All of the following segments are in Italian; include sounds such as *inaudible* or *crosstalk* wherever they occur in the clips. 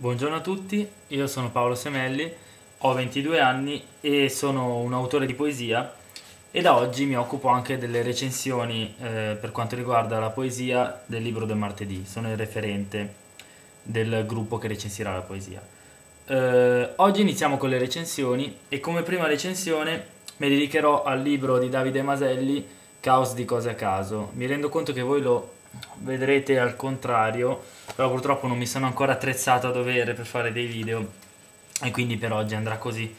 Buongiorno a tutti, io sono Paolo Semelli, ho 22 anni e sono un autore di poesia e da oggi mi occupo anche delle recensioni eh, per quanto riguarda la poesia del libro del martedì, sono il referente del gruppo che recensirà la poesia. Eh, oggi iniziamo con le recensioni e come prima recensione mi dedicherò al libro di Davide Maselli, Caos di cose a caso. Mi rendo conto che voi lo vedrete al contrario, però purtroppo non mi sono ancora attrezzato a dovere per fare dei video e quindi per oggi andrà così.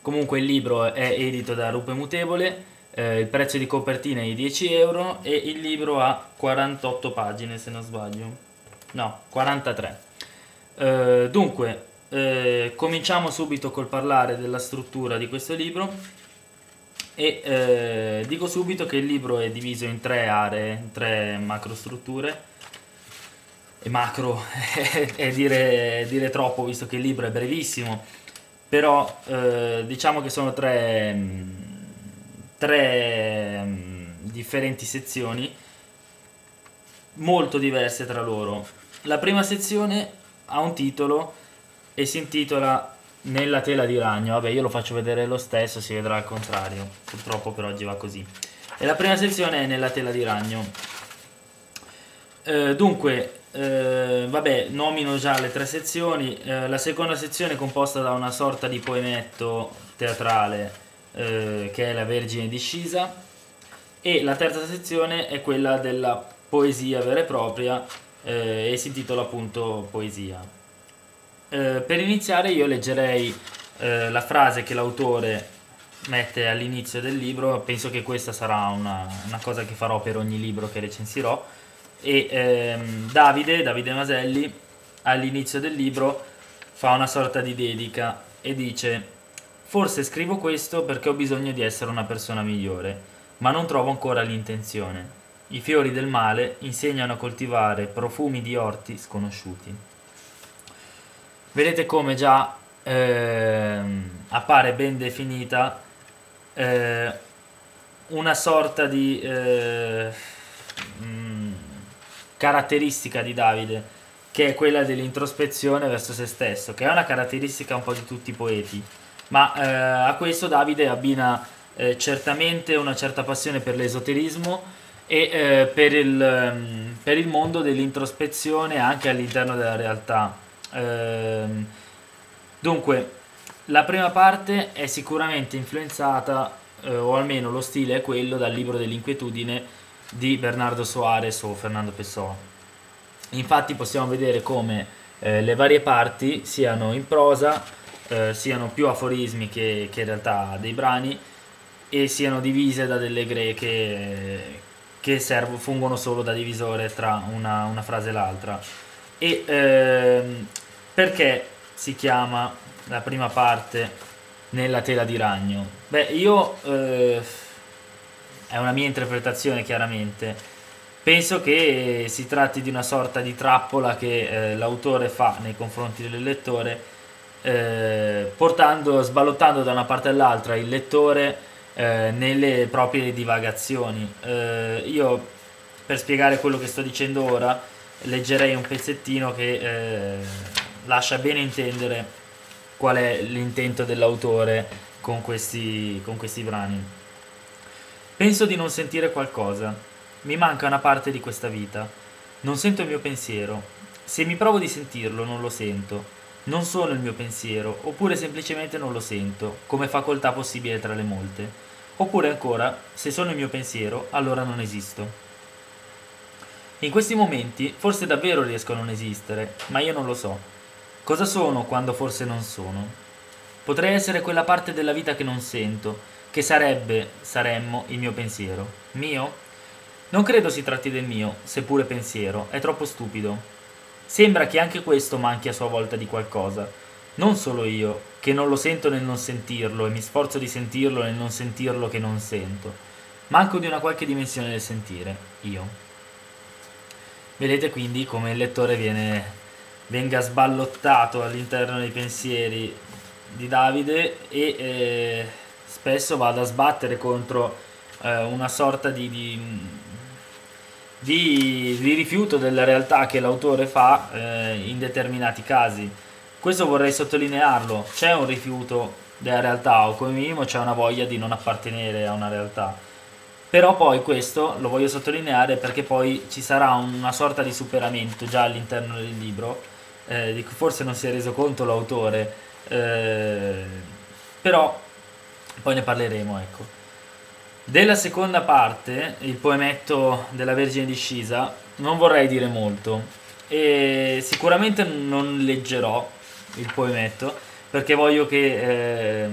Comunque il libro è edito da Rupe Mutevole, eh, il prezzo di copertina è di 10 euro e il libro ha 48 pagine se non sbaglio, no 43. Eh, dunque eh, cominciamo subito col parlare della struttura di questo libro e eh, dico subito che il libro è diviso in tre aree, in tre macrostrutture e macro *laughs* è dire, dire, troppo visto che il libro è brevissimo però eh, diciamo che sono tre, tre differenti sezioni molto diverse tra loro la prima sezione ha un titolo e si intitola nella tela di ragno, vabbè io lo faccio vedere lo stesso, si vedrà al contrario, purtroppo per oggi va così. E la prima sezione è nella tela di ragno. Eh, dunque, eh, vabbè, nomino già le tre sezioni. Eh, la seconda sezione è composta da una sorta di poemetto teatrale eh, che è La Vergine discisa e la terza sezione è quella della poesia vera e propria eh, e si intitola appunto Poesia. Eh, per iniziare io leggerei eh, la frase che l'autore mette all'inizio del libro, penso che questa sarà una, una, cosa che farò per ogni libro che recensirò, e ehm, Davide, Davide Maselli, all'inizio del libro fa una sorta di dedica e dice forse scrivo questo perché ho bisogno di essere una persona migliore, ma non trovo ancora l'intenzione. I fiori del male insegnano a coltivare profumi di orti sconosciuti vedete come già ehm, appare ben definita eh, una sorta di eh, mh, caratteristica di Davide che è quella dell'introspezione verso se stesso che è una caratteristica un po' di tutti i poeti. Ma eh, a questo Davide abbina eh, certamente una certa passione per l'esoterismo e eh, per il, mm, per il mondo dell'introspezione anche all'interno della realtà. Ehm, dunque, la prima parte è sicuramente influenzata, eh, o almeno lo stile è quello, dal libro dell'inquietudine di Bernardo Soares o Fernando Pessoa. Infatti possiamo vedere come eh, le varie parti siano in prosa, eh, siano più aforismi che, che, in realtà dei brani e siano divise da delle greche che servono, fungono solo da divisore tra una, una frase e l'altra. E ehm, perché si chiama la prima parte nella tela di ragno? Beh, io eh, è una mia interpretazione chiaramente. Penso che si tratti di una sorta di trappola che eh, l'autore fa nei confronti del lettore, eh, portando, sballottando da una parte all'altra il lettore eh, nelle proprie divagazioni. Eh, io, per spiegare quello che sto dicendo ora, leggerei un pezzettino che eh, lascia bene intendere qual è l'intento dell'autore con questi, con questi brani. Penso di non sentire qualcosa. Mi manca una parte di questa vita. Non sento il mio pensiero. Se mi provo di sentirlo, non lo sento. Non sono il mio pensiero, oppure semplicemente non lo sento, come facoltà possibile tra le molte. Oppure ancora, se sono il mio pensiero, allora non esisto. In questi momenti forse davvero riesco a non esistere, ma io non lo so. Cosa sono quando forse non sono? Potrei essere quella parte della vita che non sento, che sarebbe, saremmo, il mio pensiero. Mio? Non credo si tratti del mio, seppure pensiero, è troppo stupido. Sembra che anche questo manchi a sua volta di qualcosa. Non solo io, che non lo sento nel non sentirlo e mi sforzo di sentirlo nel non sentirlo che non sento. Manco di una qualche dimensione del sentire, io. Vedete quindi come il lettore viene venga sballottato all'interno dei pensieri di Davide e eh, spesso vada a sbattere contro eh, una sorta di, di, di, di, rifiuto della realtà che l'autore fa eh, in determinati casi. questo vorrei sottolinearlo, c'è un rifiuto della realtà o come minimo c'è una voglia di non appartenere a una realtà. Però poi questo lo voglio sottolineare perché poi ci sarà una sorta di superamento già all'interno del libro, eh, di cui forse non si è reso conto l'autore, eh, però poi ne parleremo, ecco. Della seconda parte, il poemetto della Vergine discesa, non vorrei dire molto e sicuramente non leggerò il poemetto perché voglio che, eh,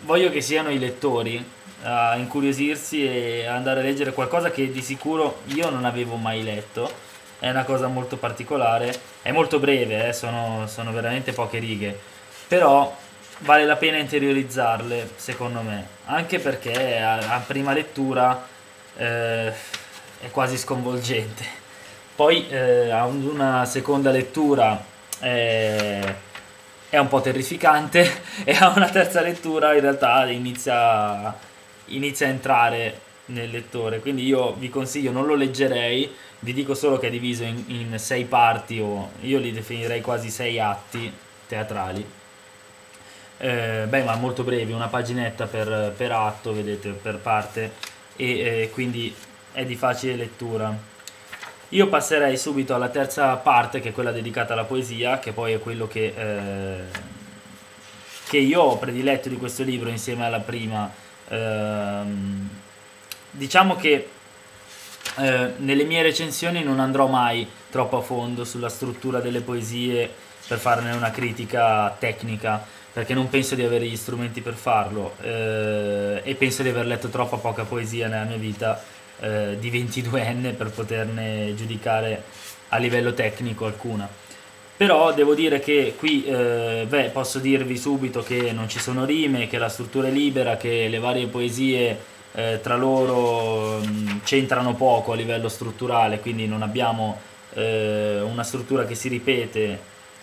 voglio che siano i lettori a incuriosirsi e andare a leggere qualcosa che di sicuro io non avevo mai letto. È una cosa molto particolare, è molto breve, eh, sono, sono veramente poche righe, però vale la pena interiorizzarle, secondo me, anche perché a, a prima lettura eh, è quasi sconvolgente. Poi eh, a una seconda lettura eh, è un po' terrificante *laughs* e a una terza lettura in realtà inizia, inizia a entrare nel lettore. Quindi io vi consiglio, non lo leggerei, vi dico solo che è diviso in, in sei parti o io li definirei quasi sei atti teatrali eh, beh ma molto brevi, una paginetta per, per atto, vedete, per parte e eh, quindi è di facile lettura. Io passerei subito alla terza parte che è quella dedicata alla poesia, che poi è quello che, eh, che io ho prediletto di questo libro insieme alla prima. Ehm, diciamo che eh, nelle mie recensioni non andrò mai troppo a fondo sulla struttura delle poesie per farne una critica tecnica perché non penso di avere gli strumenti per farlo eh, e penso di aver letto troppa poca poesia nella mia vita eh, di 22enne per poterne giudicare a livello tecnico alcuna. Però devo dire che qui eh, beh, posso dirvi subito che non ci sono rime, che la struttura è libera, che le varie poesie eh, tra loro mh, mm, c'entrano poco a livello strutturale, quindi non abbiamo eh, una struttura che si ripete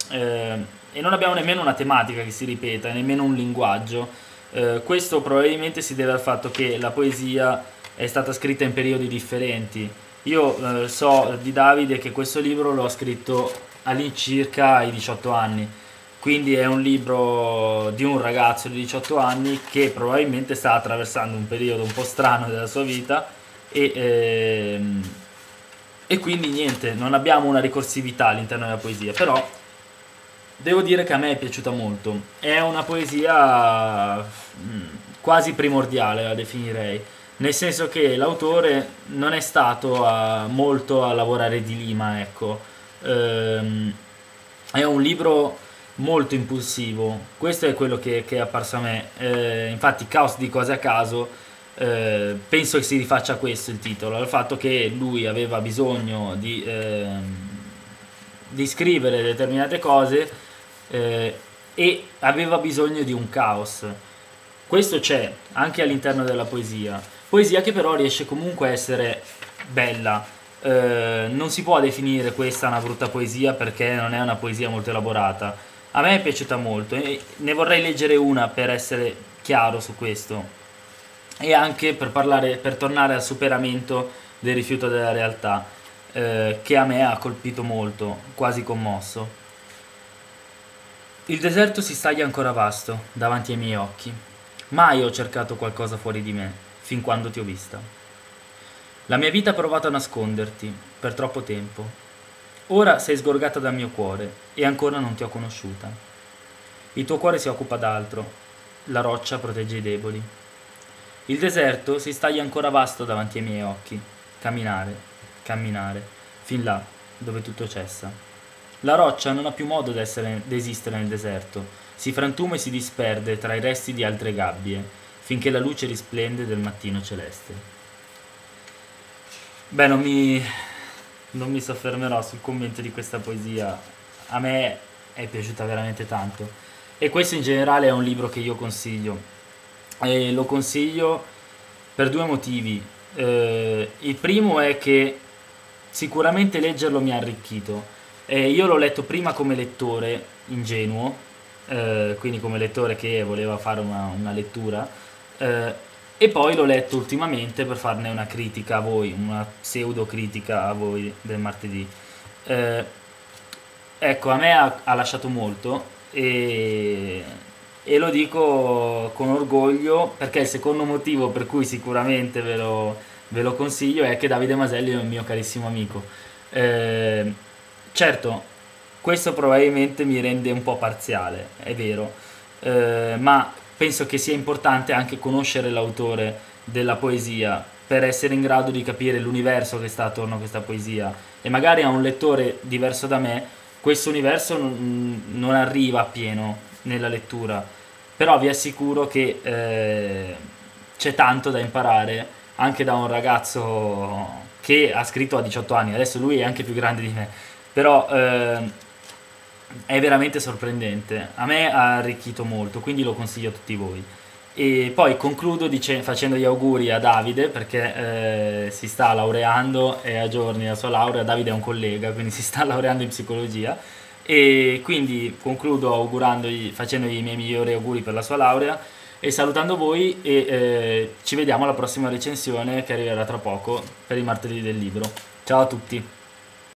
eh, e non abbiamo nemmeno una tematica che si ripeta, nemmeno un linguaggio. Eh, questo probabilmente si deve al fatto che la poesia è stata scritta in periodi differenti. Io eh, so di Davide che questo libro l'ho scritto all'incirca ai 18 anni, quindi è un libro di un ragazzo di 18 anni che probabilmente sta attraversando un periodo un po' strano della sua vita e, ehm, e quindi niente, non abbiamo una ricorsività all'interno della poesia, però Devo dire che a me è piaciuta molto. È una poesia mm, quasi primordiale, la definirei. Nel senso che l'autore non è stato a, molto a lavorare di lima, ecco. Ehm, è un libro molto impulsivo. Questo è quello che, che è apparso a me. Eh, infatti, Caos di cose a caso. Eh, penso che si rifaccia questo il titolo, al fatto che lui aveva bisogno di, eh, di scrivere determinate cose eh, e aveva bisogno di un caos. Questo c'è anche all'interno della poesia, poesia che però riesce comunque a essere bella. Eh, non si può definire questa una brutta poesia perché non è una poesia molto elaborata. A me è piaciuta molto e ne vorrei leggere una per essere chiaro su questo e anche per, parlare, per tornare al superamento del rifiuto della realtà eh, che a me ha colpito molto, quasi commosso. Il deserto si staglia ancora vasto davanti ai miei occhi. Mai ho cercato qualcosa fuori di me, fin quando ti ho vista. La mia vita ha provato a nasconderti per troppo tempo. Ora sei sgorgata dal mio cuore e ancora non ti ho conosciuta. Il tuo cuore si occupa d'altro, la roccia protegge i deboli. Il deserto si staglia ancora vasto davanti ai miei occhi. Camminare, camminare, fin là dove tutto cessa. La roccia non ha più modo di esistere nel deserto, si frantuma e si disperde tra i resti di altre gabbie, finché la luce risplende del mattino celeste. Beh, non mi, non mi soffermerò sul commento di questa poesia, a me è piaciuta veramente tanto e questo in generale è un libro che io consiglio e lo consiglio per due motivi. Eh, il primo è che sicuramente leggerlo mi ha arricchito eh, io l'ho letto prima come lettore ingenuo, eh, quindi come lettore che voleva fare una, una lettura, eh, e poi l'ho letto ultimamente per farne una critica a voi, una pseudo critica a voi del martedì. Eh, ecco, a me ha, ha lasciato molto e, e, lo dico con orgoglio perché il secondo motivo per cui sicuramente ve lo, ve lo consiglio è che Davide Maselli è un mio carissimo amico. Certo, questo probabilmente mi rende un po' parziale, è vero, eh, ma penso che sia importante anche conoscere l'autore della poesia per essere in grado di capire l'universo che sta attorno a questa poesia. E magari a un lettore diverso da me questo universo non, non arriva appieno nella lettura. Però vi assicuro che eh, c'è tanto da imparare anche da un ragazzo che ha scritto a 18 anni. Adesso lui è anche più grande di me però eh, è veramente sorprendente a me ha arricchito molto quindi lo consiglio a tutti voi e poi concludo dice, facendo gli auguri a Davide perché eh, si sta laureando e a giorni la sua laurea. Davide è un collega, quindi *laughs* si sta laureando in psicologia. E quindi concludo facendogli i miei migliori auguri per la sua laurea e salutando voi e eh, ci vediamo alla prossima recensione che arriverà tra poco per i martedì del libro. Ciao a tutti!